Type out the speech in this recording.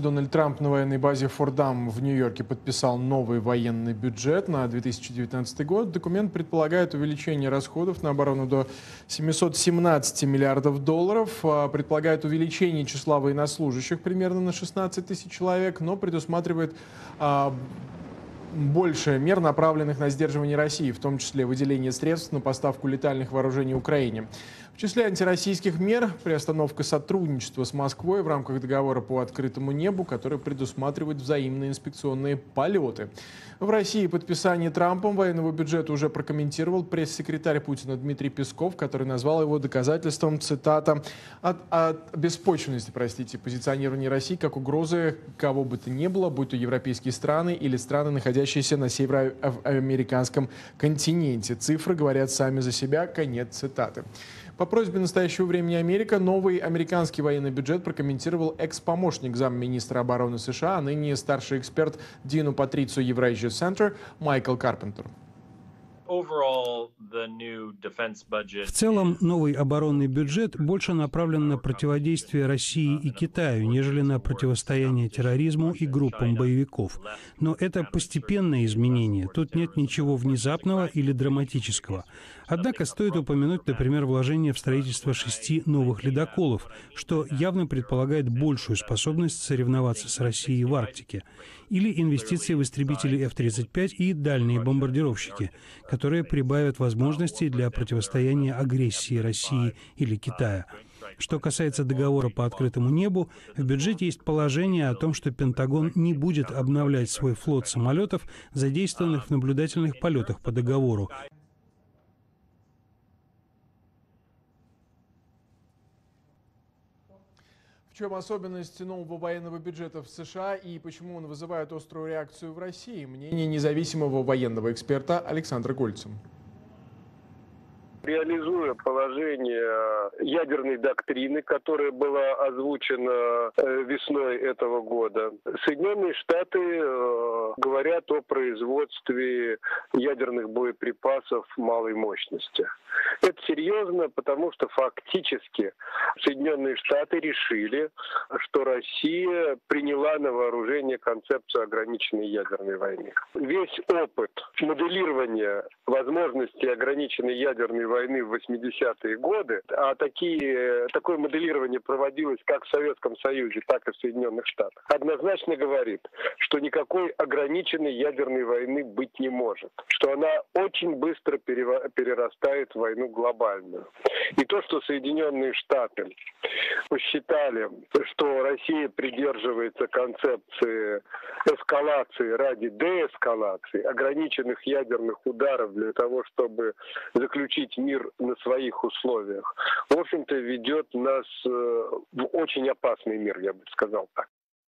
Дональд Трамп на военной базе Фордам в Нью-Йорке подписал новый военный бюджет на 2019 год. Документ предполагает увеличение расходов на оборону до 717 миллиардов долларов, а предполагает увеличение числа военнослужащих примерно на 16 тысяч человек, но предусматривает а, больше мер, направленных на сдерживание России, в том числе выделение средств на поставку летальных вооружений Украине. В числе антироссийских мер приостановка сотрудничества с Москвой в рамках договора по открытому небу, который предусматривает взаимные инспекционные полеты. В России подписание Трампом военного бюджета уже прокомментировал пресс-секретарь Путина Дмитрий Песков, который назвал его доказательством, цитата, от, от беспочвенности, простите, позиционирования России как угрозы кого бы то ни было, будь то европейские страны или страны, находящиеся на североамериканском континенте. Цифры говорят сами за себя, конец цитаты. По просьбе настоящего времени Америка новый американский военный бюджет прокомментировал экс-помощник замминистра обороны США, а ныне старший эксперт Дину Патрицию Евразия Центр Майкл Карпентер. В целом, новый оборонный бюджет больше направлен на противодействие России и Китаю, нежели на противостояние терроризму и группам боевиков. Но это постепенное изменение. Тут нет ничего внезапного или драматического. Однако стоит упомянуть, например, вложение в строительство шести новых ледоколов, что явно предполагает большую способность соревноваться с Россией в Арктике, или инвестиции в истребители F-35 и дальние бомбардировщики, которые прибавят возможностей для противостояния агрессии России или Китая. Что касается договора по открытому небу, в бюджете есть положение о том, что Пентагон не будет обновлять свой флот самолетов, задействованных в наблюдательных полетах по договору, Чем особенность нового военного бюджета в США и почему он вызывает острую реакцию в России? Мнение независимого военного эксперта Александра Гольца реализуя положение ядерной доктрины, которая была озвучена э, весной этого года, Соединенные Штаты э, говорят о производстве ядерных боеприпасов малой мощности. Это серьезно, потому что фактически Соединенные Штаты решили, что Россия приняла на вооружение концепцию ограниченной ядерной войны. Весь опыт моделирования возможности ограниченной ядерной войны в 80-е годы, а такие, такое моделирование проводилось как в Советском Союзе, так и в Соединенных Штатах, однозначно говорит, что никакой ограниченной ядерной войны быть не может, что она очень быстро перерастает в войну глобальную. И то, что Соединенные Штаты посчитали, что Россия придерживается концепции эскалации ради деэскалации, ограниченных ядерных ударов для того, чтобы заключить мир на своих условиях, в общем-то, ведет нас э, в очень опасный мир, я бы сказал так.